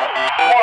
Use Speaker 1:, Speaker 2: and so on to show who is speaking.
Speaker 1: Come.